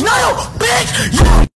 No bitch, you